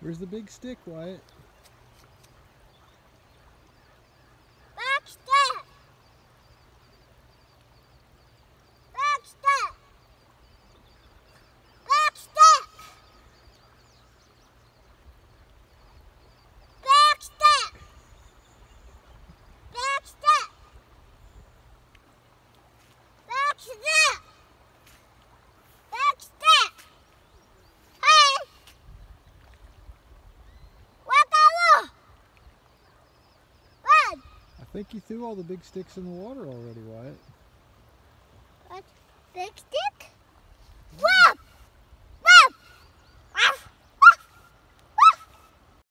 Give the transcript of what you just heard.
Where's the big stick, Wyatt? Think you threw all the big sticks in the water already, Wyatt. Big stick?